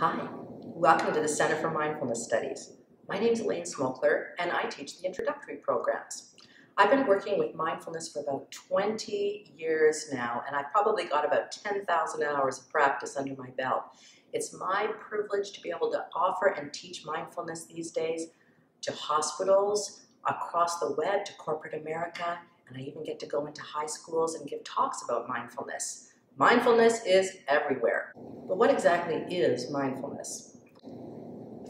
Hi, welcome to the Center for Mindfulness Studies. My name is Elaine Smookler and I teach the introductory programs. I've been working with mindfulness for about 20 years now and I've probably got about 10,000 hours of practice under my belt. It's my privilege to be able to offer and teach mindfulness these days to hospitals, across the web, to corporate America, and I even get to go into high schools and give talks about mindfulness. Mindfulness is everywhere. But what exactly is mindfulness?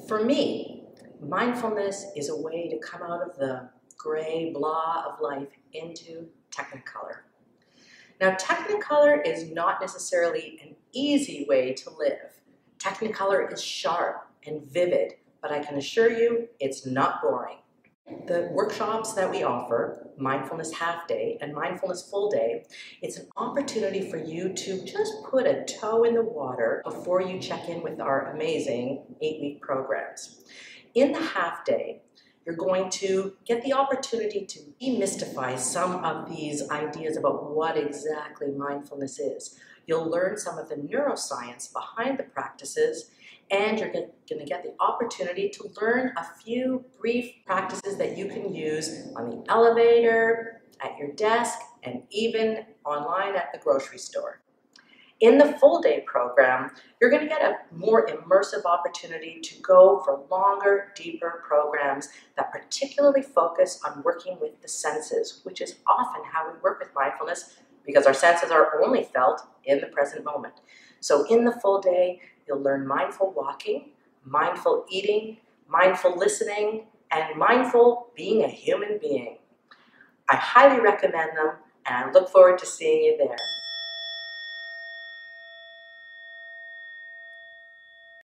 For me, mindfulness is a way to come out of the gray blah of life into technicolor. Now, technicolor is not necessarily an easy way to live. Technicolor is sharp and vivid, but I can assure you it's not boring. The workshops that we offer, Mindfulness Half Day and Mindfulness Full Day, it's an opportunity for you to just put a toe in the water before you check in with our amazing eight-week programs. In the half day, you're going to get the opportunity to demystify some of these ideas about what exactly mindfulness is. You'll learn some of the neuroscience behind the practices and you're going to get the opportunity to learn a few brief practices that you can use on the elevator, at your desk, and even online at the grocery store. In the full day program, you're going to get a more immersive opportunity to go for longer, deeper programs that particularly focus on working with the senses, which is often how we work with mindfulness because our senses are only felt in the present moment. So in the full day, You'll learn mindful walking, mindful eating, mindful listening, and mindful being a human being. I highly recommend them, and I look forward to seeing you there.